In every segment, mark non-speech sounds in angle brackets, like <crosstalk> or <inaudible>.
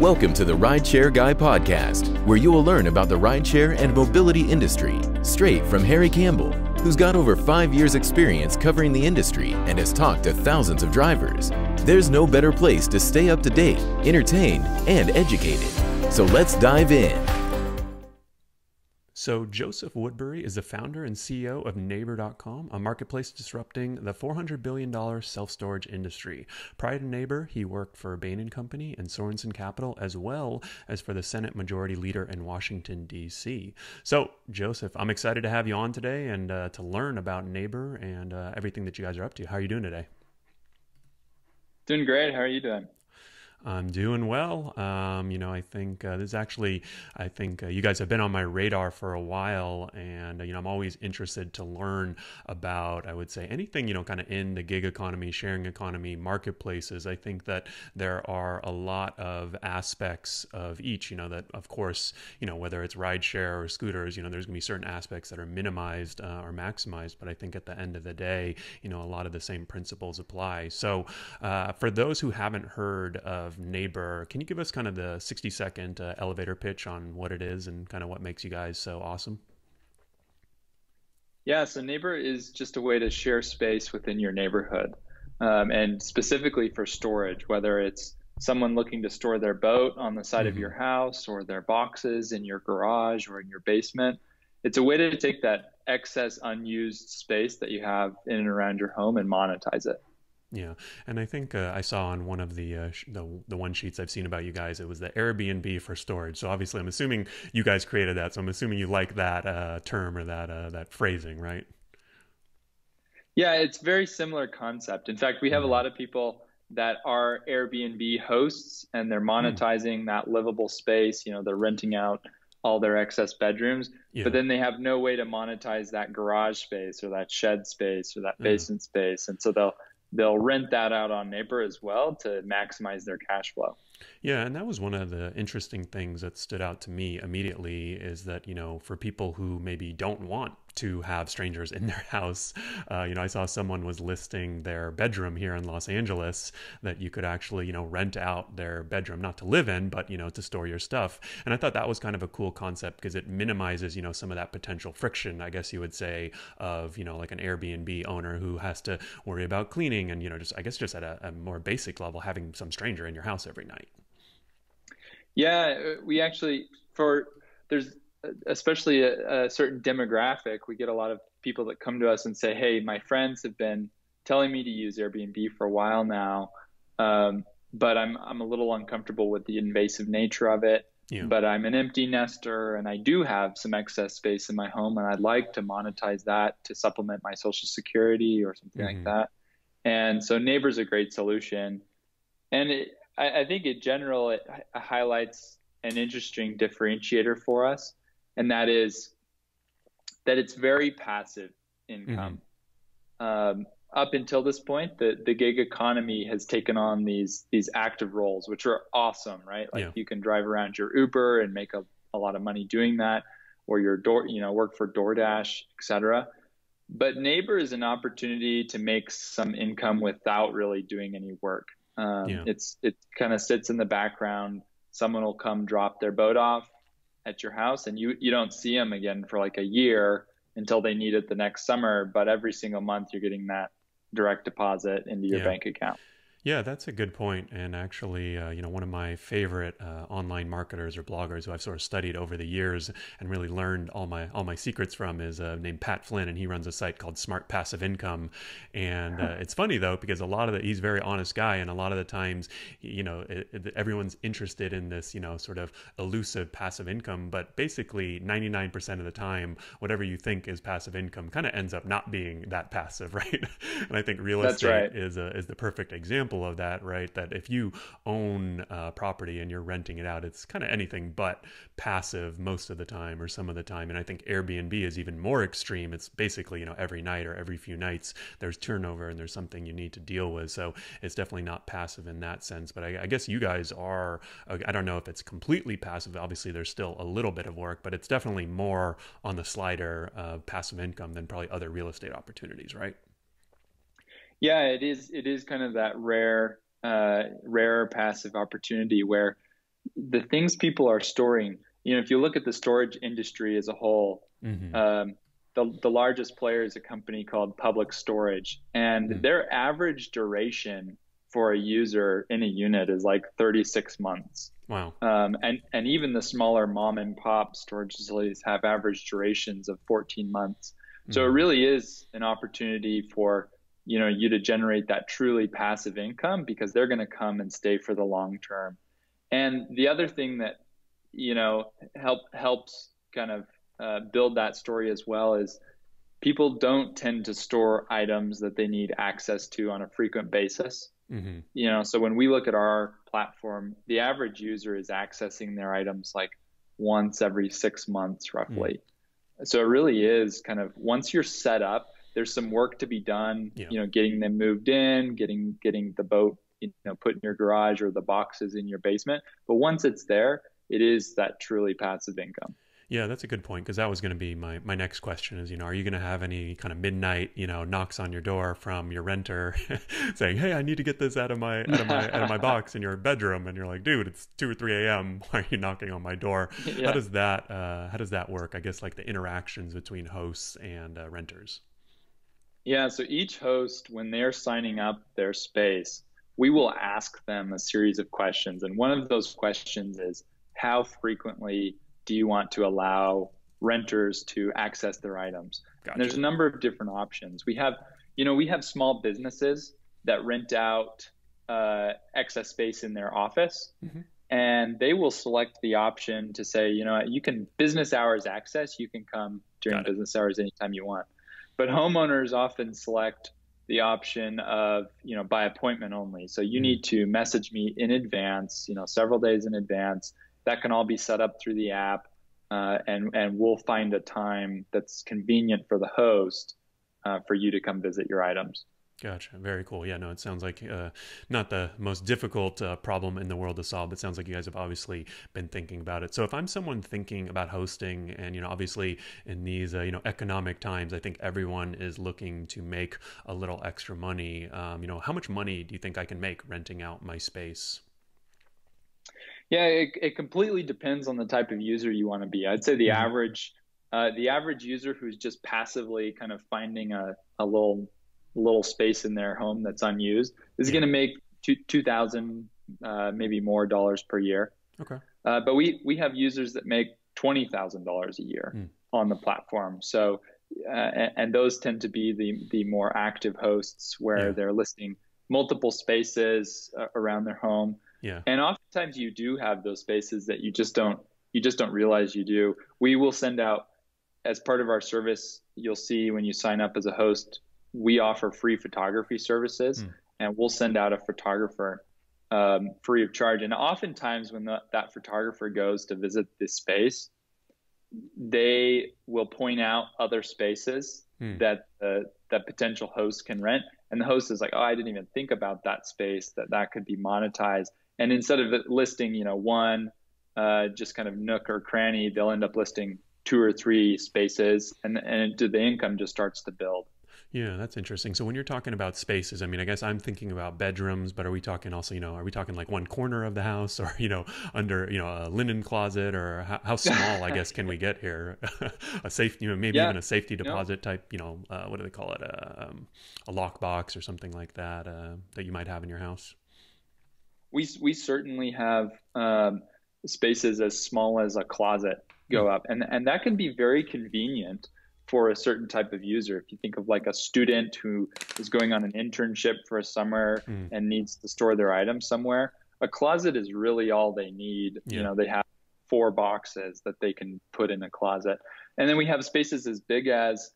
Welcome to the Rideshare Guy podcast, where you will learn about the rideshare and mobility industry straight from Harry Campbell, who's got over five years' experience covering the industry and has talked to thousands of drivers. There's no better place to stay up to date, entertained, and educated. So let's dive in. So, Joseph Woodbury is the founder and CEO of Neighbor.com, a marketplace disrupting the $400 billion self storage industry. Prior to Neighbor, he worked for Bain and Company and Sorensen Capital, as well as for the Senate Majority Leader in Washington, D.C. So, Joseph, I'm excited to have you on today and uh, to learn about Neighbor and uh, everything that you guys are up to. How are you doing today? Doing great. How are you doing? I'm doing well. Um, you know, I think uh, this is actually, I think uh, you guys have been on my radar for a while, and uh, you know, I'm always interested to learn about, I would say, anything you know, kind of in the gig economy, sharing economy, marketplaces. I think that there are a lot of aspects of each. You know, that of course, you know, whether it's rideshare or scooters, you know, there's going to be certain aspects that are minimized uh, or maximized. But I think at the end of the day, you know, a lot of the same principles apply. So, uh, for those who haven't heard of of Neighbor. Can you give us kind of the 60 second uh, elevator pitch on what it is and kind of what makes you guys so awesome? Yeah, so Neighbor is just a way to share space within your neighborhood. Um, and specifically for storage, whether it's someone looking to store their boat on the side mm-hmm. of your house or their boxes in your garage or in your basement. It's a way to take that excess unused space that you have in and around your home and monetize it. Yeah, and I think uh, I saw on one of the, uh, sh- the the one sheets I've seen about you guys, it was the Airbnb for storage. So obviously, I'm assuming you guys created that. So I'm assuming you like that uh, term or that uh, that phrasing, right? Yeah, it's very similar concept. In fact, we have mm-hmm. a lot of people that are Airbnb hosts, and they're mm. monetizing mm-hmm. that livable space. You know, they're renting out all their excess bedrooms, yeah. but then they have no way to monetize that garage space or that shed space or that basement yeah. space, and so they'll they'll rent that out on Neighbor as well to maximize their cash flow. Yeah, and that was one of the interesting things that stood out to me immediately is that, you know, for people who maybe don't want to have strangers in their <laughs> house, uh, you know, I saw someone was listing their bedroom here in Los Angeles that you could actually, you know, rent out their bedroom, not to live in, but, you know, to store your stuff. And I thought that was kind of a cool concept because it minimizes, you know, some of that potential friction, I guess you would say, of, you know, like an Airbnb owner who has to worry about cleaning and, you know, just, I guess, just at a, a more basic level, having some stranger in your house every night. Yeah, we actually for there's especially a, a, certain demographic. We get a lot of people that come to us and say, "Hey, my friends have been telling me to use Airbnb for a while now, um, but I'm I'm a little uncomfortable with the invasive nature of it. Yeah. But I'm an empty nester, and I do have some excess space in my home, and I'd like to monetize that to supplement my Social Security or something mm-hmm. like that. And so, Neighbor's a great solution, and it, I, I think in general it highlights an interesting differentiator for us, and that is that it's very passive income. Mm-hmm. Um, up until this point, the, the gig economy has taken on these these active roles, which are awesome, right? Like yeah. you can drive around your Uber and make a, a lot of money doing that, or your door, you know, work for DoorDash, etc. But Neighbor is an opportunity to make some income without really doing any work. Um, yeah. It's it kind of sits in the background. Someone will come drop their boat off at your house, and you you don't see them again for like a year until they need it the next summer. But every single month, you're getting that direct deposit into your yeah. bank account. Yeah, that's a good point. And actually, uh, you know, one of my favorite uh, online marketers or bloggers who I've sort of studied over the years and really learned all my all my secrets from is uh, named Pat Flynn, and he runs a site called Smart Passive Income. And uh, it's funny though because a lot of the he's a very honest guy, and a lot of the times, you know, it, it, everyone's interested in this, you know, sort of elusive passive income, but basically, ninety nine percent of the time, whatever you think is passive income kind of ends up not being that passive, <laughs> right? and I think real That's estate right. is a, is the perfect example example of that, right? That if you own property and you're renting it out, it's kind of anything but passive most of the time or some of the time. And I think Airbnb is even more extreme. It's basically, you know, every night or every few nights there's turnover and there's something you need to deal with. So it's definitely not passive in that sense. But I, I guess you guys are, uh, I don't know if it's completely passive. Obviously, there's still a little bit of work, but it's definitely more on the slider of passive income than probably other real estate opportunities, right? Yeah, it is. It is kind of that rare, uh, rare passive opportunity where the things people are storing, you know, if you look at the storage industry as a whole, mm-hmm. um, the, the largest player is a company called Public Storage, and mm-hmm. their average duration for a user in a unit is like 36 months. Wow. Um, and and even the smaller mom and pop storage facilities have average durations of 14 months. So mm-hmm. it really is an opportunity for you know you to generate that truly passive income because they're going to come and stay for the long term. And the other thing that you know help helps kind of uh, build that story as well is people don't tend to store items that they need access to on a frequent basis. Mm-hmm. You know, so when we look at our platform, the average user is accessing their items like once every six months, roughly. Mm-hmm. So it really is kind of once you're set up, there's some work to be done. Yeah. You know, getting them moved in, getting getting the boat, you know, put in your garage or the boxes in your basement. But once it's there, it is that truly passive income. Yeah, that's a good point because that was going to be my, my next question is, you know, are you going to have any kind of midnight, you know, knocks on your door from your renter <laughs> saying, "Hey, I need to get this out of my out of my out of my <laughs> box in your bedroom," and you're like, "Dude, it's two or three a.m. <laughs> Why are you knocking on my door?" Yeah. How does that uh, how does that work? I guess like the interactions between hosts and uh, renters. Yeah, so each host, when they're signing up their space, we will ask them a series of questions, and one of those questions is, "How frequently?" do you want to allow renters to access their items? Gotcha. there's a number of different options. We have, you know, we have small businesses that rent out uh, excess space in their office. Mm-hmm. And they will select the option to say, you know, you can business hours access, you can come during business hours anytime you want. But homeowners often select the option of you know by appointment only so you mm-hmm. need to message me in advance you know several days in advance that can all be set up through the app, uh, and and we'll find a time that's convenient for the host uh, for you to come visit your items. Gotcha. Very cool. Yeah, no, it sounds like uh, not the most difficult uh, problem in the world to solve, but sounds like you guys have obviously been thinking about it. So if I'm someone thinking about hosting and, you know, obviously in these, uh, you know, economic times, I think everyone is looking to make a little extra money. Um, you know, how much money do you think I can make renting out my space? Yeah, it, it completely depends on the type of user you want to be. I'd say the mm-hmm. average uh, the average user who's just passively kind of finding a, a little little space in their home that's unused is yeah. going to make two two thousand uh, maybe more dollars per year. Okay. Uh, but we we have users that make twenty thousand dollars a year mm. on the platform. So uh, and, and, those tend to be the the more active hosts where yeah. they're listing multiple spaces uh, around their home. Yeah. And oftentimes you do have those spaces that you just don't you just don't realize you do. We will send out as part of our service, you'll see when you sign up as a host, we offer free photography services mm. and we'll send out a photographer um, free of charge. And oftentimes when the, that photographer goes to visit this space, they will point out other spaces mm. that uh, that potential host can rent. And the host is like, oh, I didn't even think about that space that that could be monetized and instead of listing you know one uh, just kind of nook or cranny they'll end up listing two or three spaces and and the income just starts to build yeah, that's interesting. So when you're talking about spaces, I mean, I guess I'm thinking about bedrooms, but are we talking also, you know, are we talking like one corner of the house <laughs> or, you know, under, you know, a linen closet or how, how small, I guess, can we get here? <laughs> a safe, you know, maybe yeah. even a safety deposit type, you know, uh, what do they call it? Uh, um, a lockbox or something like that uh, that you might have in your house? we we certainly have um, spaces as small as a closet go hmm. up, and and that can be very convenient for a certain type of user. If you think of like a student who is going on an internship for a summer mm. and needs to store their items somewhere, a closet is really all they need. Yeah. You know, they have four boxes that they can put in a closet, and then we have spaces as big as.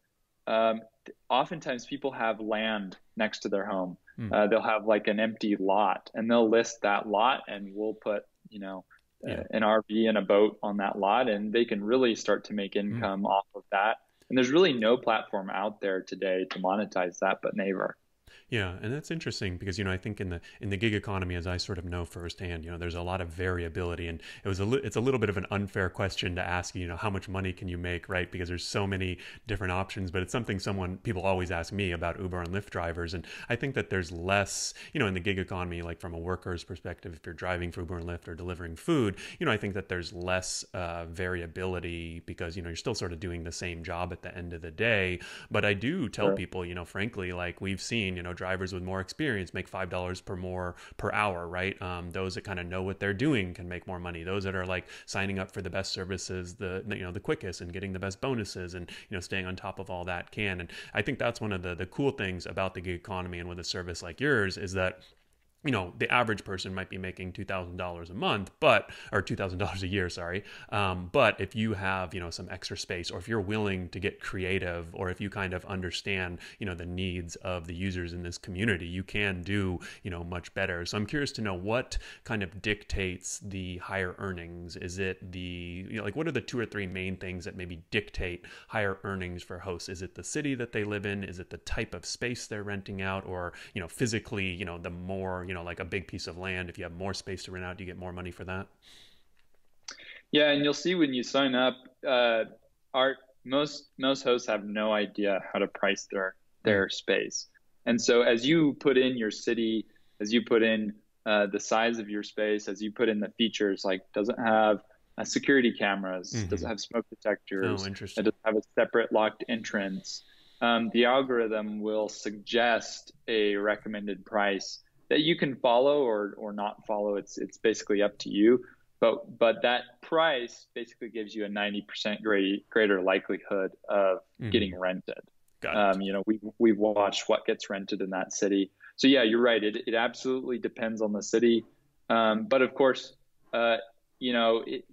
Um, oftentimes, people have land next to their home. Mm. Uh, they'll have like an empty lot and they'll list that lot and we'll put, you know, yeah. uh, an RV and a boat on that lot and they can really start to make hmm. income mm. off of that. And there's really no platform out there today to monetize that but Neighbor. Yeah, and that's interesting because you know I think in the in the gig economy, as I sort of know firsthand, you know, there's a lot of variability, and it was a li- it's a little bit of an unfair question to ask. You know, how much money can you make, right? Because there's so many different options, but it's something someone people always ask me about Uber and Lyft drivers, and I think that there's less, you know, in the gig economy, like from a worker's perspective, if you're driving for Uber and Lyft or delivering food, you know, I think that there's less uh, variability because you know you're still sort of doing the same job at the end of the day. But I do tell sure. people, you know, frankly, like we've seen, you know drivers with more experience make five dollars per more per hour, right? Um, those that kind of know what they're doing can make more money. Those that are like signing up for the best services, the you know the quickest, and getting the best bonuses, and you know staying on top of all that can. And I think that's one of the the cool things about the gig economy and with a service like yours is that you know the average person might be making $2000 a month but or $2000 a year sorry. Um, but if you have you know some extra space or if you're willing to get creative or if you kind of understand you know the needs of the users in this community you can do you know much better. So i'm curious to know what kind of dictates the higher earnings. Is it the you know like what are the two or three main things that maybe dictate higher earnings for hosts? Is it the city that they live in? Is it the type of space they're renting out? Or you know physically you know the more you know like a big piece of land if you have more space to rent out do you get more money for that yeah and you'll see when you sign up uh, our most most hosts have no idea how to price their their hmm. space and so as you put in your city as you put in uh, the size of your space as you put in the features like does it have uh, security cameras mm-hmm. does it have smoke detectors oh, it have a separate locked entrance um, the algorithm will suggest a recommended price that you can follow or or not follow. It's it's basically up to you. But but that price basically gives you a 90% greater likelihood of mm-hmm. getting rented. Um, you know, we we've watched what gets rented in that city. So yeah, you're right. It it absolutely depends on the city. Um, but of course, uh, you know, it,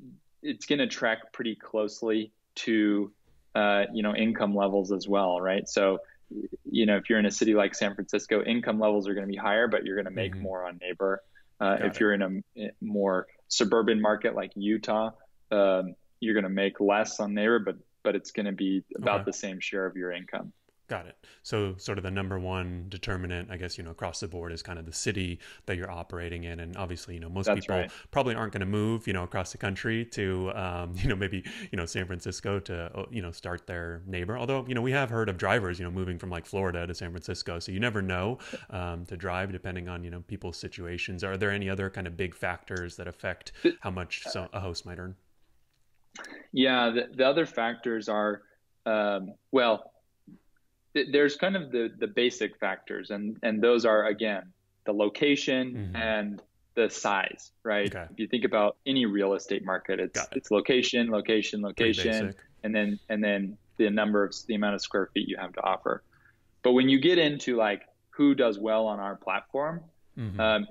it's going to track pretty closely to uh, you know income levels as well, right? So you know, if you're in a city like San Francisco, income levels are going to be higher, but you're going to make mm-hmm. more on neighbor. Uh, if it. you're in a eh, more suburban market like Utah, um, you're going to make less on neighbor, but but it's going to be about okay. the same share of your income. Got it. So, sort of the number one determinant, I guess, you know, across the board is kind of the city that you're operating in. And obviously, you know, most That's people right. probably aren't going to move, you know, across the country to, um, <laughs> you know, maybe, you know, San Francisco to, uh, you know, start their neighbor. Although, you know, we have heard of drivers, you know, moving from like Florida to San Francisco. So you never know um, to drive depending on, you know, people's situations. Are there any other kind of big factors that affect how much so a host might earn? Yeah. The, the other factors are, um, well, there's kind of the the basic factors, and and those are again the location mm-hmm. and the size, right? Okay. If you think about any real estate market, it's it. it's location, location, location, and then and then the number of the amount of square feet you have to offer. But when you get into like who does well on our platform, mm-hmm. um,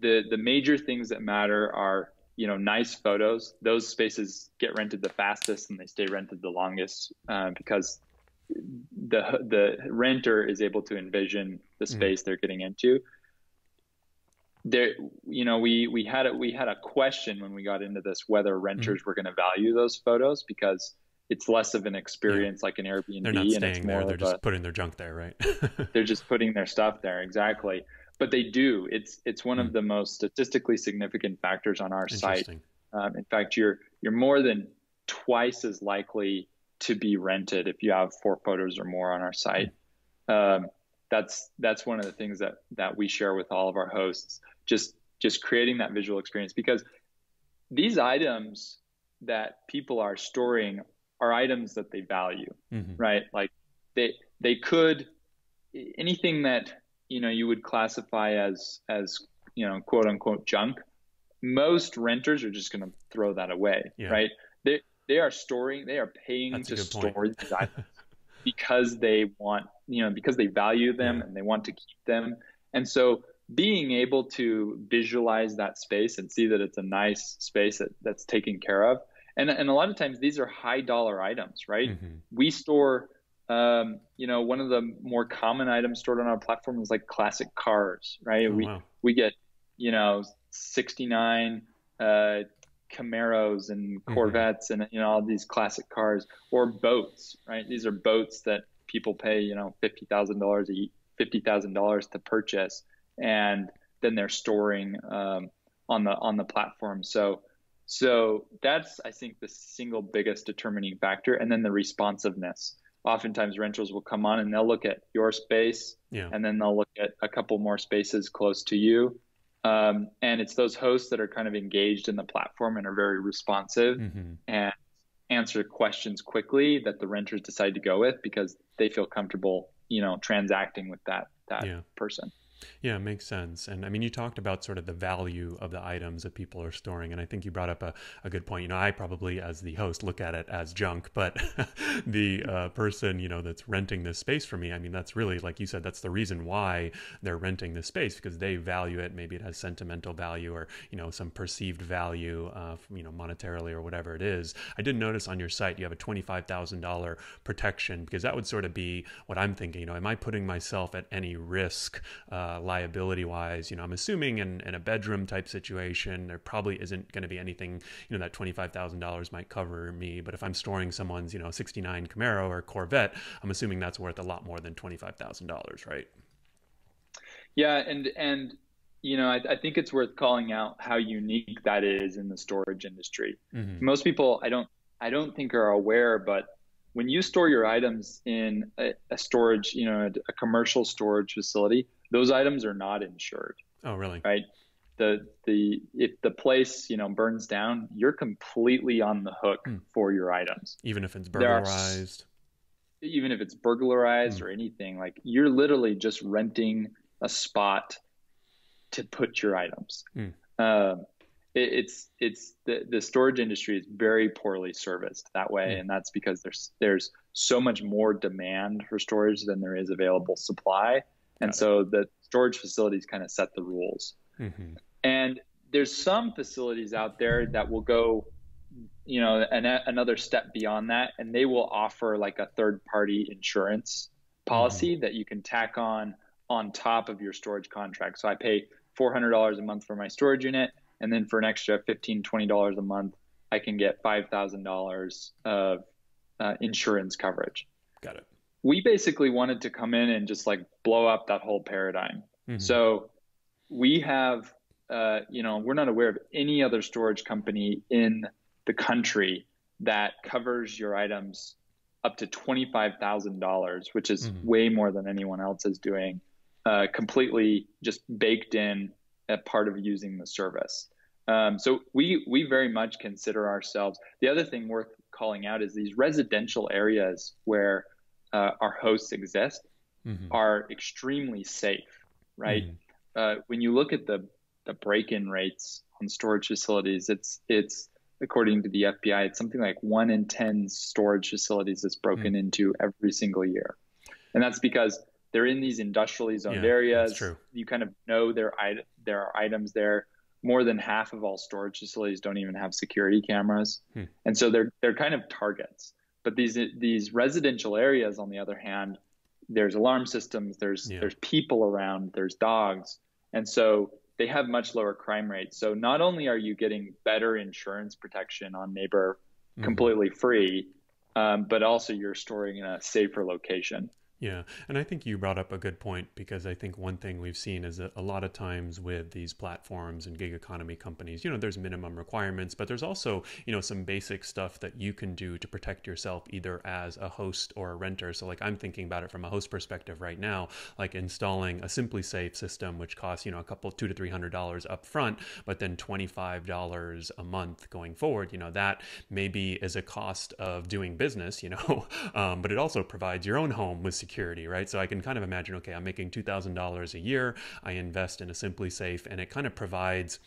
the the major things that matter are you know nice photos. Those spaces get rented the fastest and they stay rented the longest uh, because the the renter is able to envision the mm-hmm. space mm. they're getting into there you know we we had a we had a question when we got into this whether renters mm. were going to value those photos because it's less of an experience yeah. like an Airbnb they're not staying there they're just a, putting their junk there right <laughs> they're just putting their stuff there exactly but they do it's it's one mm. of the most statistically significant factors on our site um, in fact you're you're more than twice as likely to be rented if you have four photos or more on our site. Um, that's that's one of the things that that we share with all of our hosts. Just just creating that visual experience because these items that people are storing are items that they value, mm-hmm. right? Like they they could anything that you know you would classify as as you know quote unquote junk. Most renters are just going to throw that away, yeah. right? They they are storing, they are paying That's to store these items <laughs> because they want, you know, because they value them yeah. and they want to keep them. And so being able to visualize that space and see that it's a nice space that, that's taken care of. And, and a lot of times these are high dollar items, right? Mm-hmm. We store, um, you know, one of the more common items stored on our platform is like classic cars, right? Oh, we, wow. we get, you know, 69, uh, Camaros and mm-hmm. Corvettes mm-hmm. and you know all these classic cars or boats, right? These are boats that people pay you know fifty thousand dollars fifty thousand dollars to purchase, and then they're storing um, on the on the platform. So so that's I think the single biggest determining factor, and then the responsiveness. Oftentimes rentals will come on and they'll look at your space, yeah. and then they'll look at a couple more spaces close to you. Um, and it's those hosts that are kind of engaged in the platform and are very responsive Mm-hmm. and answer questions quickly that the renters decide to go with because they feel comfortable, you know, transacting with that that Yeah. person. Yeah, it makes sense. And I mean, you talked about sort of the value of the items that people are storing. And I think you brought up a, a good point. You know, I probably, as the host, look at it as junk, but <laughs> the uh, person, you know, that's renting this space for me, I mean, that's really, like you said, that's the reason why they're renting this space because they value it. Maybe it has sentimental value or, you know, some perceived value, uh, you know, monetarily or whatever it is. I did notice on your site you have a $25,000 protection because that would sort of be what I'm thinking. You know, am I putting myself at any risk? Uh, liability wise. You know, I'm assuming in, in a bedroom type situation, there probably isn't going to be anything, you know, that $25,000 might cover me. But if I'm storing someone's, you know, 69 Camaro or Corvette, I'm assuming that's worth a lot more than $25,000, right? Yeah. And, and, you know, I, I, think it's worth calling out how unique that is in the storage industry. Mm-hmm. Most people, I don't, I don't think are aware, but when you store your items in a, a storage, you know, a, a commercial storage facility, those items are not insured. Oh, really? Right. The the if the place you know burns down, you're completely on the hook mm. for your items, even if it's burglarized. Are, even if it's burglarized mm. or anything, like you're literally just renting a spot to put your items. Mm. Uh, it, it's it's the the storage industry is very poorly serviced that way, and that's because there's there's so much more demand for storage than there is available supply and so the storage facilities kind of set the rules. Mm-hmm. And there's some facilities out there that will go, you know, an, another step beyond that, and they will offer like a third party insurance policy mm-hmm. that you can tack on on top of your storage contract. So I pay $400 a month for my storage unit, and then for an extra $15, $20 a month, I can get $5,000 of uh, insurance coverage. Got it we basically wanted to come in and just like blow up that whole paradigm. Mm-hmm. So we have, uh, you know, we're not aware of any other storage company in the country that covers your items up to $25,000, which is mm-hmm. way more than anyone else is doing, uh, completely just baked in a part of using the service. Um, so we we very much consider ourselves. The other thing worth calling out is these residential areas where uh, our hosts exist mm-hmm. are extremely safe, right? Mm-hmm. Uh, when you look at the the break-in rates on storage facilities, it's it's according to the FBI, it's something like one in ten storage facilities that's broken mm-hmm. into every single year, and that's because they're in these industrially zoned yeah, areas. You kind of know there there are items there. More than half of all storage facilities don't even have security cameras, hmm. and so they're they're kind of targets. But these these residential areas, on the other hand, there's alarm systems, there's yeah. there's people around, there's dogs, and so they have much lower crime rates. So not only are you getting better insurance protection on neighbor mm-hmm. completely free, um, but also you're storing in a safer location. Yeah. And I think you brought up a good point because I think one thing we've seen is that a lot of times with these platforms and gig economy companies, you know, there's minimum requirements, but there's also, you know, some basic stuff that you can do to protect yourself either as a host or a renter. So, like, I'm thinking about it from a host perspective right now, like installing a SimpliSafe system, which costs, you know, a couple, two to three hundred dollars up front, but then $25 a month going forward. You know, that maybe is a cost of doing business, you know, <laughs> um, but it also provides your own home with security security, right? So I can kind of imagine, okay, I'm making $2,000 a year. I invest in a SimpliSafe, and it kind of provides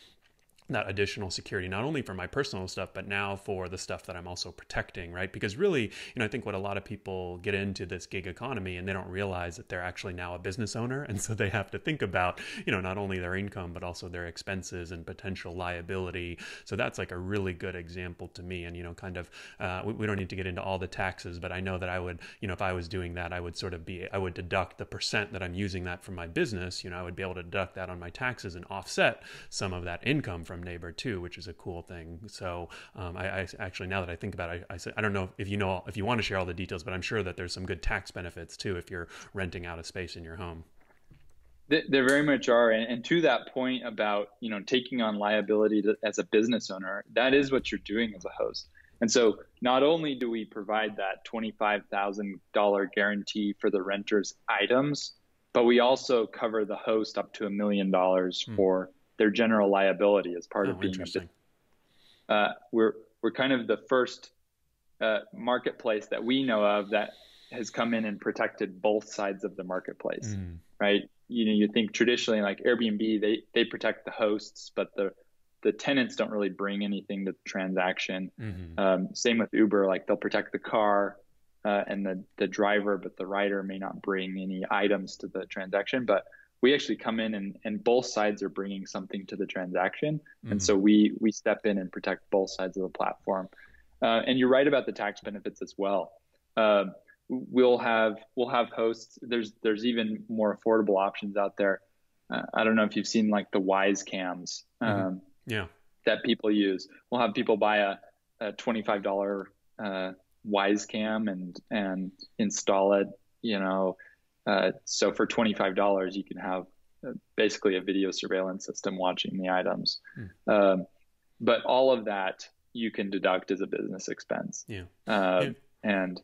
that additional security not only for my personal stuff but now for the stuff that I'm also protecting right? Because really you know I think what a lot of people get into this gig economy and they don't realize that they're actually now a business owner. And so they have to think about you know not only their income but also their expenses and potential liability. So that's like a really good example to me. And you know kind of uh, we, we don't need to get into all the taxes but I know that I would you know if I was doing that I would sort of be I would deduct the percent that I'm using that from my business. You know I would be able to deduct that on my taxes and offset some of that income from from Neighbor too, which is a cool thing. So um, I, I, actually, now that I think about it, I, I, I don't know if you know if you want to share all the details, but I'm sure that there's some good tax benefits too if you're renting out a space in your home. There very much are, and, to that point about you know taking on liability to, as a business owner, that is what you're doing as a host. And so, not only do we provide that twenty-five thousand dollar guarantee for the renter's items, but we also cover the host up to a million dollars hmm. for their general liability as part oh, of being a. Uh, we're we're kind of the first uh, marketplace that we know of that has come in and protected both sides of the marketplace, mm. right? you know you think traditionally like Airbnb they they protect the hosts, but the the tenants don't really bring anything to the transaction. Mm-hmm. Um, same with Uber, like they'll protect the car uh, and the the driver, but the rider may not bring any items to the transaction. But we actually come in and, and both sides are bringing something to the transaction, mm-hmm. and so we we step in and protect both sides of the platform. Uh, and you're right about the tax benefits as well. Uh, we'll have we'll have hosts. There's there's even more affordable options out there. Uh, I don't know if you've seen like the Wyze cams. Mm-hmm. Um, yeah. That people use. We'll have people buy a, a twenty five dollar uh, Wyze cam and and install it. You know, uh, so for twenty five dollars you can have uh, basically a video surveillance system watching the items. Mm. Um, but all of that you can deduct as a business expense. Yeah. Uh, yeah. And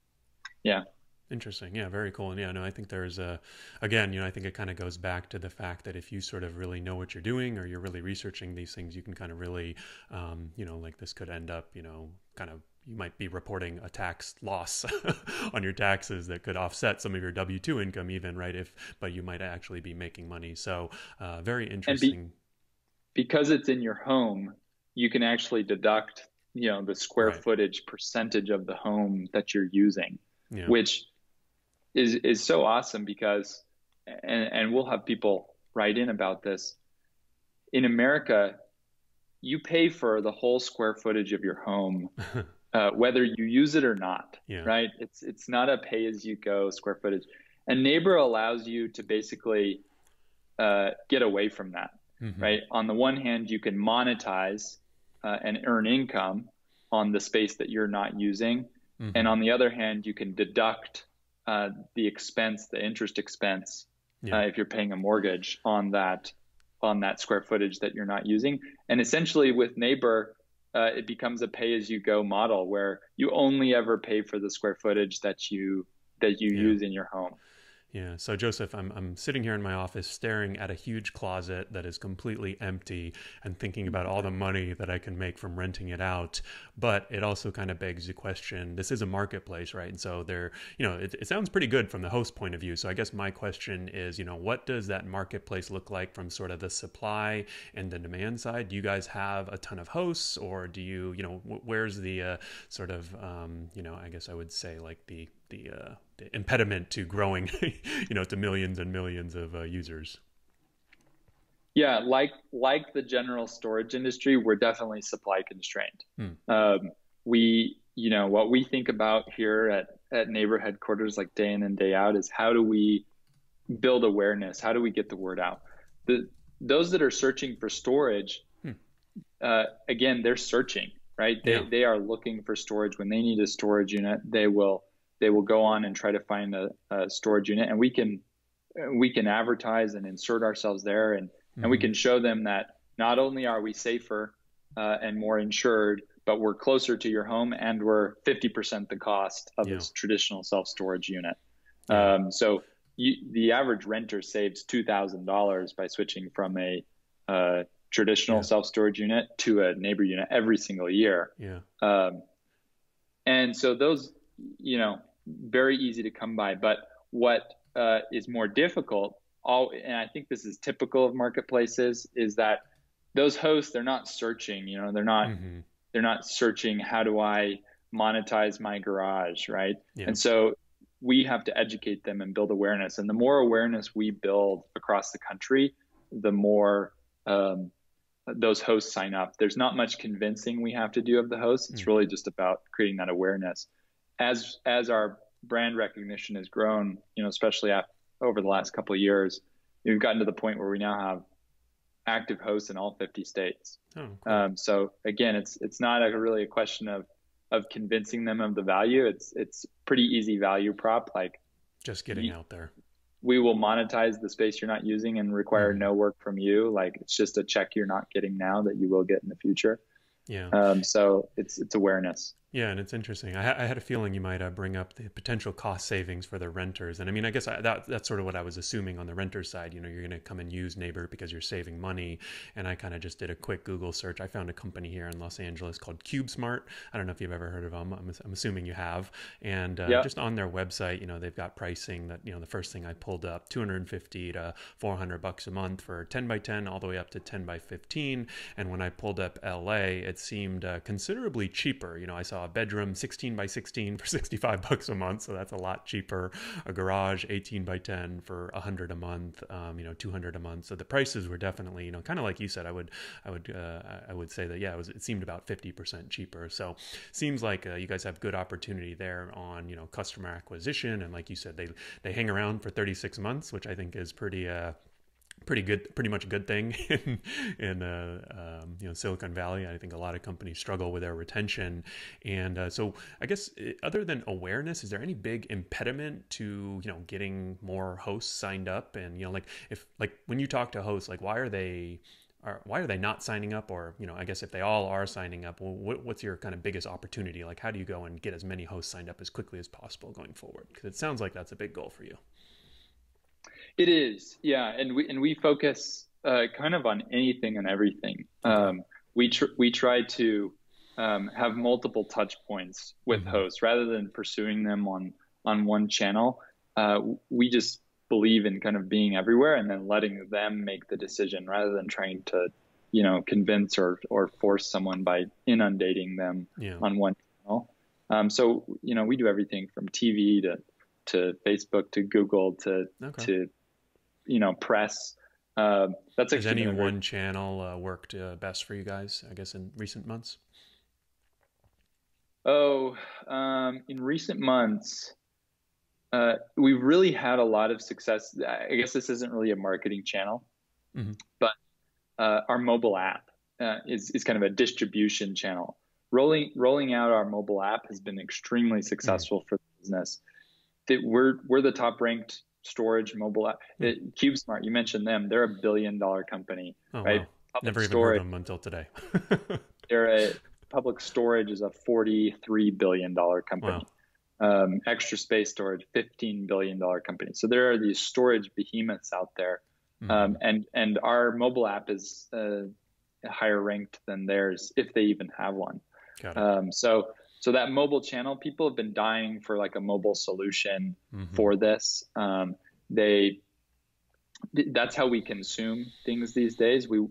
yeah. Interesting. Yeah, very cool. And yeah, no, I think there's a, again, you know, I think it kind of goes back to the fact that if you sort of really know what you're doing or you're really researching these things, you can kind of really, um, you know, like this could end up, you know, kind of you might be reporting a tax loss <laughs> on your taxes that could offset some of your W two income, even right? If but you might actually be making money. So uh, very interesting. Be, because it's in your home, you can actually deduct, you know, the square right. footage percentage of the home that you're using yeah. which is is so awesome because and and we'll have people write in about this. In America, you pay for the whole square footage of your home, <laughs> uh, whether you use it or not. Yeah. Right? It's it's not a pay as you go square footage, and Neighbor allows you to basically uh, get away from that. Mm-hmm. Right? On the one hand, you can monetize uh, and earn income on the space that you're not using, Mm-hmm. And on the other hand, you can deduct uh, the expense, the interest expense, yeah. uh, if you're paying a mortgage on that on that square footage that you're not using. And essentially, with Neighbor, uh, it becomes a pay-as-you-go model where you only ever pay for the square footage that you that you yeah. use in your home. Yeah. So Joseph, I'm I'm sitting here in my office staring at a huge closet that is completely empty and thinking about all the money that I can make from renting it out. But it also kind of begs the question, this is a marketplace, right? And so there, you know, it, it sounds pretty good from the host point of view. So I guess my question is, you know, what does that marketplace look like from sort of the supply and the demand side? Do you guys have a ton of hosts or do you, you know, where's the uh, sort of, um, you know, I guess I would say like the the, uh, the impediment to growing, <laughs> you know, to millions and millions of uh, users. Yeah, like like the general storage industry, we're definitely supply constrained. Hmm. Um, we, you know, what we think about here at at neighbor headquarters, like day in and day out, is how do we build awareness? How do we get the word out? The those that are searching for storage, hmm. uh, again, they're searching, right? They yeah. they are looking for storage. When they need a storage unit, they will they will go on and try to find a, a storage unit, and we can we can advertise and insert ourselves there, and mm-hmm. and we mm-hmm. can show them that not only are we safer uh, and more insured, but we're closer to your home, and we're 50% the cost of yeah. a traditional self storage unit. Yeah. Um, so you, the average renter saves two thousand dollars by switching from a uh, traditional yeah. self storage unit to a neighbor unit every single year. Yeah. Um, and so those, you know, very easy to come by. But what uh, is more difficult, all, and I think this is typical of marketplaces, is that those hosts they're not searching. You know, they're not mm-hmm. they're not searching. How do I monetize my garage, right? Yeah. And so we have to educate them and build awareness. And the more awareness we build across the country, the more um, those hosts sign up. There's not much convincing we have to do of the hosts. It's mm. really just about creating that awareness as as our brand recognition has grown, you know, especially after, over the last couple of years, we've gotten to the point where we now have active hosts in all 50 states. Oh, cool. um, so again, it's it's not a, really a question of of convincing them of the value. It's it's pretty easy value prop like just getting you, out there. we will monetize the space you're not using and require mm-hmm. no work from you. Like it's just a check you're not getting now that you will get in the future. Yeah. Um, so it's it's awareness. Yeah, and it's interesting. I, I had a feeling you might uh, bring up the potential cost savings for the renters, and I mean, I guess I, that that's sort of what I was assuming on the renter side. You know, you're going to come and use Neighbor because you're saving money, and I kind of just did a quick Google search. I found a company here in Los Angeles called CubeSmart. I don't know if you've ever heard of them. I'm, I'm assuming you have. And uh, yeah. just on their website, you know, they've got pricing that you know the first thing I pulled up, 250 to 400 bucks a month for 10 by 10, all the way up to 10 by 15. And when I pulled up LA, it seemed uh, considerably cheaper. You know, I saw a bedroom 16 16 by 16 for <laughs> 65 bucks a month. So that's a lot cheaper. A garage 18 by 10 for 100 a month, um, you know, 200 a month. So the prices were definitely, you know, kind of like you said, I would, I would, uh, I would say that, yeah, it was, it seemed about 50% cheaper. So seems like uh, you guys have good opportunity there on, you know, customer acquisition. And like you said, they, they hang around for 36 months, which I think is pretty, uh, pretty good, pretty much a good thing <laughs> in, in uh, um, you know Silicon Valley. I think a lot of companies struggle with their retention, and uh, so I guess uh, other than awareness, is there any big impediment to you know getting more hosts signed up? And you know, like if like when you talk to hosts, like why are they are, why are they not signing up? Or you know i guess if they all are signing up what, what's your kind of biggest opportunity? Like how do you go and get as many hosts signed up as quickly as possible going forward? Because it sounds like that's a big goal for you it is, yeah, and we and we focus uh, kind of on anything and everything. Um, we tr- we try to um, have multiple touch points with mm-hmm. hosts rather than pursuing them on on one channel. Uh, we just believe in kind of being everywhere and then letting them make the decision rather than trying to, you know, convince or or force someone by inundating them yeah. on one channel. Um, so you know, we do everything from TV to to Facebook to Google to okay. to you know press. Uh, that's has any one channel uh, worked uh, best for you guys? I guess in recent months. Oh, um, in recent months, uh, we've really had a lot of success. I guess this isn't really a marketing channel, mm-hmm. but uh, our mobile app uh, is is kind of a distribution channel. Rolling rolling out our mobile app has been extremely successful mm-hmm. for the business. That we're we're the top ranked storage mobile app. Hmm. It, CubeSmart, you mentioned them. They're a billion dollar company, oh, right? Wow. Never storage, even heard them until today. <laughs> they're a public storage is a forty-three billion dollar company. Wow. Um, extra space storage, fifteen billion dollar company. So there are these storage behemoths out there, mm-hmm. um, and and our mobile app is uh, higher ranked than theirs if they even have one. Um, so so that mobile channel, people have been dying for like a mobile solution mm-hmm. for this. Um, they that's how we consume things these days. We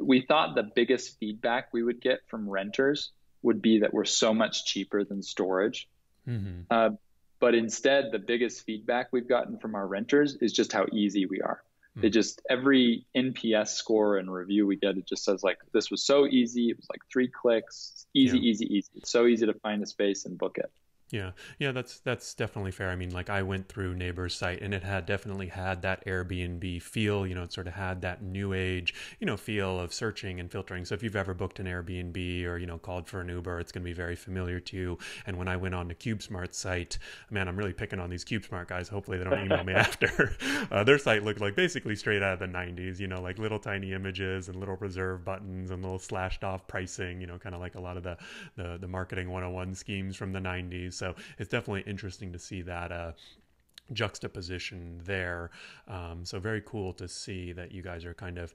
we thought the biggest feedback we would get from renters would be that we're so much cheaper than storage. Mm-hmm. Uh, but instead, the biggest feedback we've gotten from our renters is just how easy we are. Mm. It just every NPS score and review we get, it just says like this was so easy. It was like three clicks, easy, yeah. easy, easy. It's so easy to find a space and book it. Yeah, yeah, that's that's definitely fair. I mean, like I went through Neighbor's site, and it had definitely had that Airbnb feel. You know, it sort of had that new age, you know, feel of searching and filtering. So if you've ever booked an Airbnb or you know called for an Uber, it's going to be very familiar to you. And when I went on the CubeSmart site, man, I'm really picking on these CubeSmart guys. Hopefully they don't email me <laughs> after. <laughs> Uh, their site looked like basically straight out of the '90s. You know, like little tiny images and little reserve buttons and little slashed off pricing. You know, kind of like a lot of the the, the marketing 101 schemes from the '90s. So it's definitely interesting to see that uh, juxtaposition there. Um, so very cool to see that you guys are kind of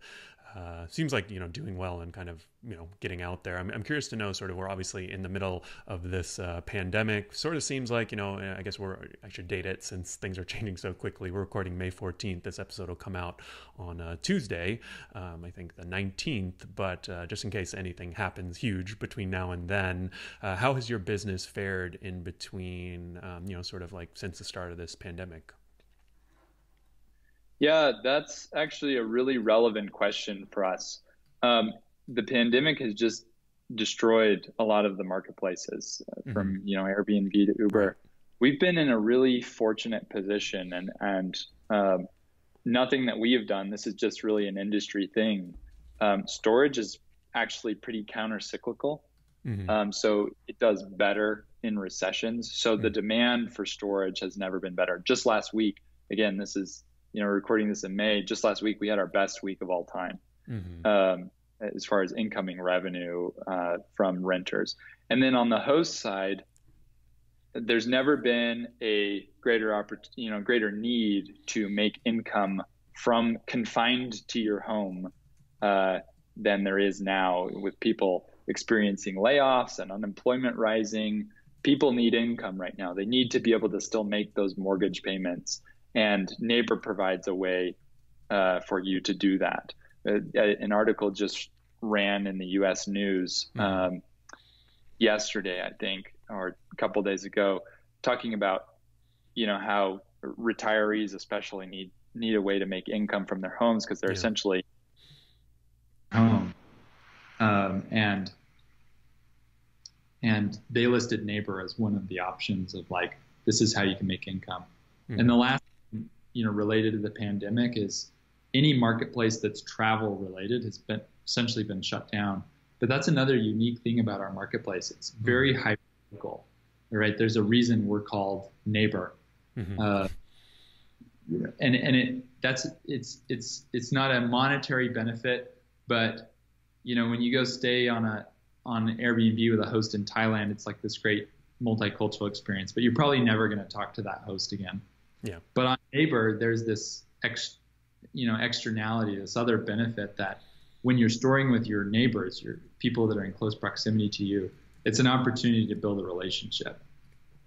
uh, seems like you know doing well and kind of you know getting out there. I'm, I'm curious to know sort of we're obviously in the middle of this uh, pandemic. Sort of seems like you know I guess we're I should date it since things are <laughs> changing so quickly. We're recording May 14th. This episode will come out on uh, Tuesday, um, I think the 19th. But uh, just in case anything happens huge between now and then, uh, how has your business fared in between? Um, you know, sort of like since the start of this pandemic. Yeah, that's actually a really relevant question for us. Um, the pandemic has just destroyed a lot of the marketplaces uh, mm-hmm. from you know Airbnb to Uber. We've been in a really fortunate position, and and um, nothing that we have done. This is just really an industry thing. Um, storage is actually pretty counter cyclical, mm-hmm. Um, so it does better in recessions. So mm-hmm. the demand for storage has never been better. Just last week, again, this is you know recording this in May. Just last week, we had our best week of all time mm-hmm. um, as far as incoming revenue uh, from renters. And then on the host side, there's never been a greater opportunity, you know, greater need to make income from confined to your home uh, than there is now with people experiencing layoffs and unemployment rising. People need income right now. They need to be able to still make those mortgage payments, and Neighbor provides a way uh, for you to do that. Uh, an article just ran in the U.S. News mm-hmm. um, yesterday, I think, or a couple days ago, talking about you know how retirees especially need need a way to make income from their homes because they're yeah. essentially home um, and and they listed neighbor as one of the options of like this is how you can make income mm-hmm. and the last you know related to the pandemic is any marketplace that's travel related has been essentially been shut down but that's another unique thing about our marketplace it's very mm-hmm. hyperlocal right there's a reason we're called neighbor mm-hmm. uh, and and it that's it's it's it's not a monetary benefit but you know, when you go stay on a on Airbnb with a host in Thailand, it's like this great multicultural experience. But you're probably never going to talk to that host again. Yeah. But on Neighbor, there's this ex, you know, externality, this other benefit that when you're storing with your neighbors, your people that are in close proximity to you, it's an opportunity to build a relationship.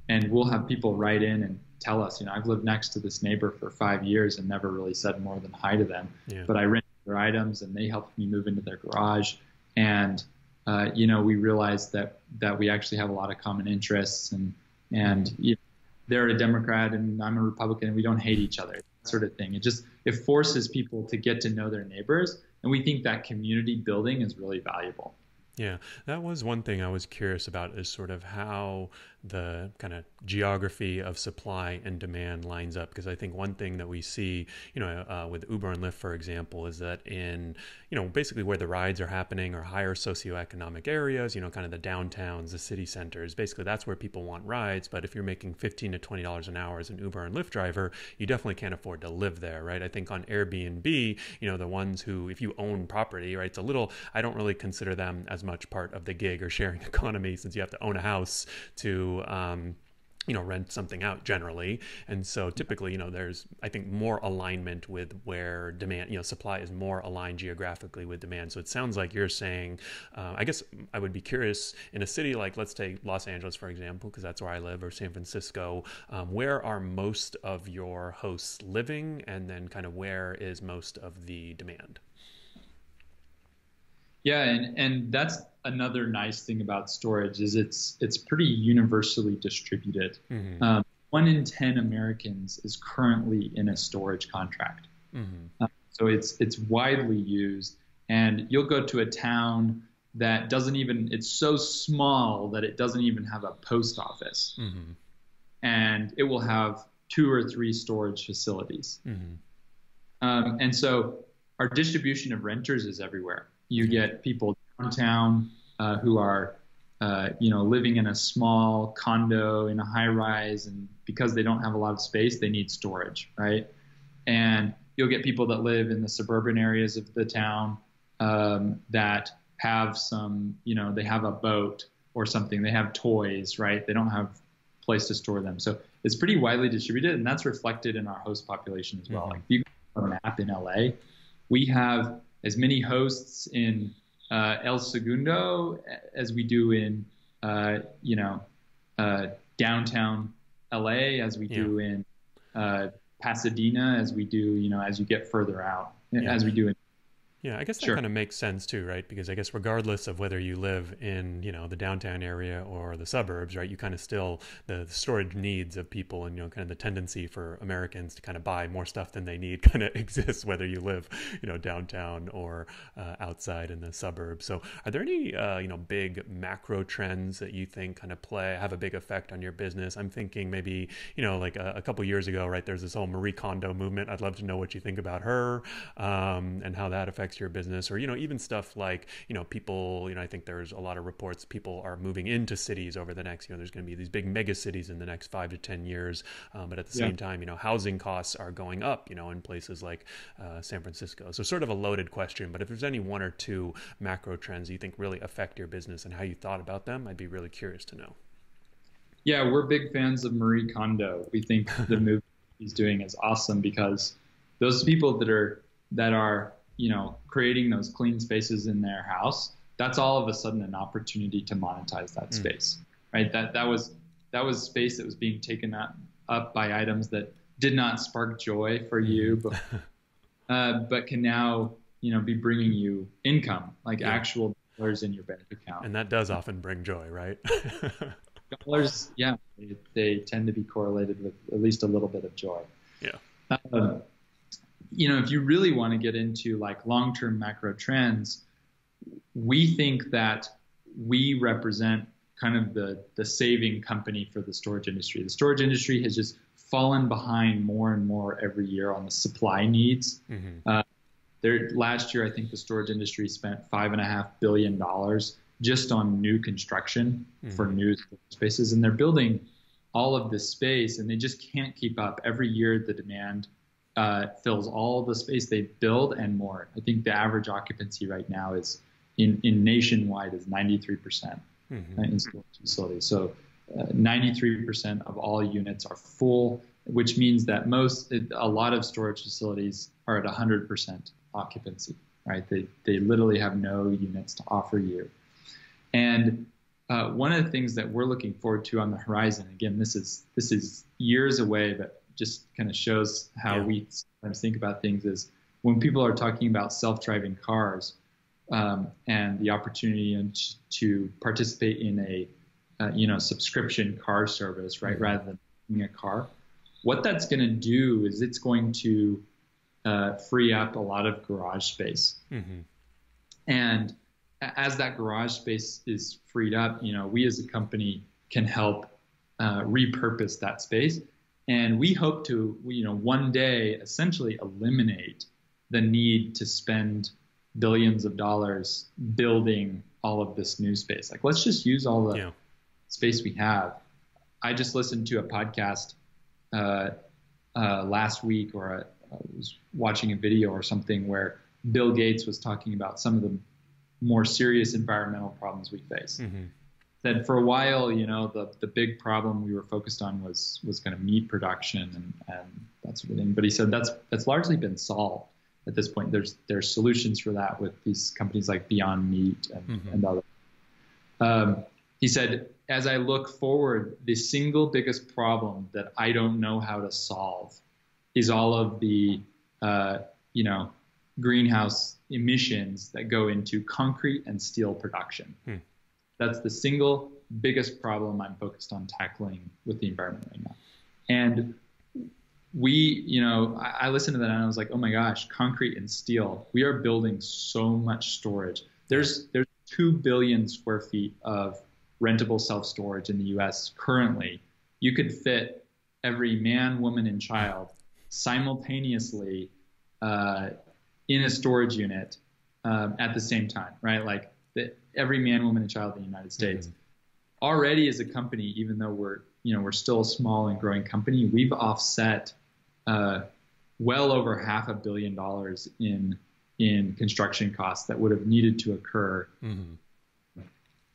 And we'll have people write in and tell us, you know, I've lived next to this neighbor for five years and never really said more than hi to them. Yeah. But I rent their items and they helped me move into their garage. And uh, you know, we realized that that we actually have a lot of common interests and and you know, they're a Democrat and I'm a Republican and we don't hate each other, sort of thing. It just it forces people to get to know their neighbors, and we think that community building is really valuable. Yeah, that was one thing I was curious about is sort of how the kind of geography of supply and demand lines up because I think one thing that we see, you know, uh, with Uber and Lyft, for example, is that in, you know, basically where the rides are happening or higher socioeconomic areas, you know, kind of the downtowns, the city centers, basically that's where people want rides. But if you're making 15 to $20 an hour as an Uber and Lyft driver, you definitely can't afford to live there, right? I think on Airbnb, you know, the ones who, if you own property, right, it's a little, I don't really consider them as much part of the gig or sharing <laughs> economy since you have to own a house to um, you know rent something out generally. And so typically you know there's i think more alignment with where demand you know supply is more aligned geographically with demand. So it sounds like you're saying uh, i guess i would be curious in a city like let's take los angeles for example because that's where i live or san francisco um, where are most of your hosts living? And then kind of where is most of the demand? Yeah, and and that's another nice thing about storage is it's it's pretty universally distributed. Mm-hmm. Um, one in ten Americans is currently in a storage contract, mm-hmm. uh, so it's it's widely used. And you'll go to a town that doesn't even it's so small that it doesn't even have a post office, mm-hmm. and it will have two or three storage facilities. Mm-hmm. Um, and so our distribution of renters is everywhere. You get people downtown uh, who are, uh, you know, living in a small condo in a high rise, and because they don't have a lot of space, they need storage, right? And you'll get people that live in the suburban areas of the town um, that have some, you know, they have a boat or something. They have toys, right? They don't have place to store them. So it's pretty widely distributed, and that's reflected in our host population as well. Mm-hmm. Like if you go on a map in LA, we have as many hosts in uh, El Segundo as we do in uh, you know uh, downtown LA, as we yeah. do in uh, Pasadena, as we do you know as you get further out, yeah. as we do in yeah, I guess that sure. kind of makes sense too, right? Because I guess regardless of whether you live in, you know, the downtown area or the suburbs, right, you kind of still the storage needs of people and you know, kind of the tendency for Americans to kind of buy more stuff than they need <laughs> kind of exists whether you live, you know, downtown or uh, outside in the suburbs. So, are there any, uh, you know, big macro trends that you think kind of play have a big effect on your business? I'm thinking maybe, you know, like a, a couple years ago, right? There's this whole Marie Kondo movement. I'd love to know what you think about her um, and how that affects affects your business or you know even stuff like you know people you know i think there's a lot of reports people are moving into cities over the next you know there's going to be these big mega cities in the next five to ten years. Um, but at the yeah. same time you know housing costs are going up you know in places like uh, san francisco. So sort of a loaded question but if there's any one or two macro trends you think really affect your business and how you thought about them i'd be really curious to know. Yeah we're big fans of marie kondo. We think the <laughs> move he's doing is awesome because those people that are that are you know creating those clean spaces in their house that's all of a sudden an opportunity to monetize that mm. space right? That that was that was space that was being taken up, up by items that did not spark joy for you but <laughs> uh, but can now you know be bringing you income like yeah. actual dollars in your bank account. And that does often bring joy right? <laughs> Dollars yeah they, they, tend to be correlated with at least a little bit of joy. Yeah. Um, you know, if you really want to get into like long-term macro trends, we think that we represent kind of the the saving company for the storage industry. The storage industry has just fallen behind more and more every year on the supply needs. Mm-hmm. Uh, there, last year, I think the storage industry spent five and a half billion dollars just on new construction mm-hmm. for new spaces, and they're building all of this space, and they just can't keep up. Every year, the demand uh, fills all the space they build and more. I think the average occupancy right now is in, in nationwide is 93% mm-hmm. in storage facilities. So uh, 93% of all units are full, which means that most, a lot of storage facilities are at 100% occupancy, right? They, they literally have no units to offer you. And uh, one of the things that we're looking forward to on the horizon, again, this is this is years away, but just kind of shows how yeah. we sometimes think about things is when people are talking about self-driving cars um, and the opportunity to participate in a uh, you know subscription car service right mm-hmm. rather than buying a car what that's going to do is it's going to uh, free up a lot of garage space mm-hmm. and as that garage space is freed up you know we as a company can help uh, repurpose that space and we hope to, you know, one day essentially eliminate the need to spend billions of dollars building all of this new space. Like, let's just use all the yeah. space we have. I just listened to a podcast uh, uh, last week, or I was watching a video or something where Bill Gates was talking about some of the more serious environmental problems we face. Mm-hmm that for a while, you know, the, the big problem we were focused on was was kind of meat production and, and that sort of thing. But he said that's that's largely been solved at this point. There's there's solutions for that with these companies like Beyond Meat and, mm-hmm. and other. Um, he said, as I look forward, the single biggest problem that I don't know how to solve is all of the uh, you know greenhouse emissions that go into concrete and steel production. Hmm. That's the single biggest problem I'm focused on tackling with the environment right now. And we, you know, I, I listened to that and I was like, oh my gosh, concrete and steel. We are building so much storage. There's there's two billion square feet of rentable self storage in the U.S. currently. You could fit every man, woman, and child simultaneously uh, in a storage unit um, at the same time, right? Like that every man, woman, and child in the United States. Mm-hmm. Already, as a company, even though we're you know we're still a small and growing company, we've offset uh, well over half a billion dollars in in construction costs that would have needed to occur mm-hmm.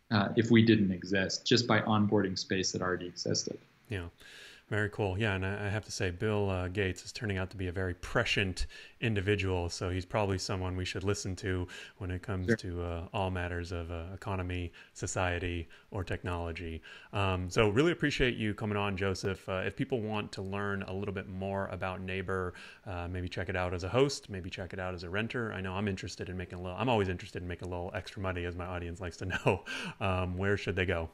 uh, if we didn't exist, just by onboarding space that already existed. Yeah. Very cool. Yeah, and I have to say, Bill uh, Gates is turning out to be a very prescient individual. So he's probably someone we should listen to when it comes sure. to uh, all matters of uh, economy, society, or technology. Um, so really appreciate you coming on, Joseph. Uh, if people want to learn a little bit more about Neighbor, uh, maybe check it out as a host, maybe check it out as a renter. I know I'm interested in making a little. I'm always interested in making a little extra money, as my audience likes to <laughs> know. Um, where should they go?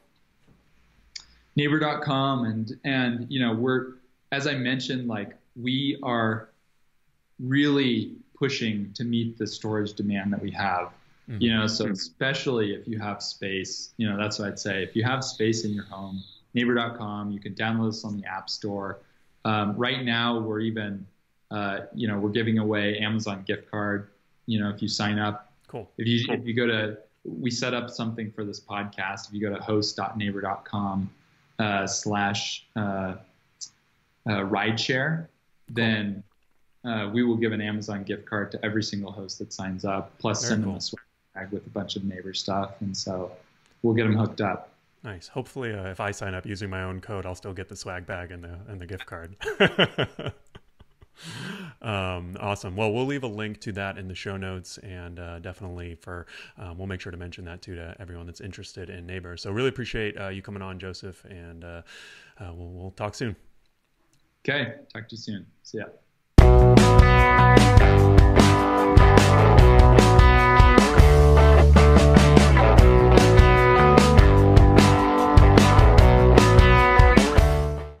neighbor.com and and you know we're as I mentioned like we are really pushing to meet the storage demand that we have. Mm-hmm. You know, so especially if you have space, you know, that's what I'd say. If you have space in your home, neighbor.com, you can download this on the App Store. Um, right now, we're even, uh, you know, we're giving away Amazon gift card you know, if you sign up, cool. If you if you go to we set up something for this podcast. If you go to host.neighbor.com uh, slash uh, uh, rideshare, then uh, we will give an Amazon gift card to every single host that signs up, plus Very send cool. them a swag bag with a bunch of neighbor stuff. And so we'll get them hooked up. Nice. Hopefully, uh, if I sign up using my own code, I'll still get the swag bag and the and the gift card. <laughs> um, awesome. Well, we'll leave a link to that in the show notes, and uh, definitely for um, we'll make sure to mention that too to everyone that's interested in Neighbor. So really appreciate uh, you coming on, Joseph, and uh, uh we'll, we'll talk soon. Okay, talk to you soon. See ya.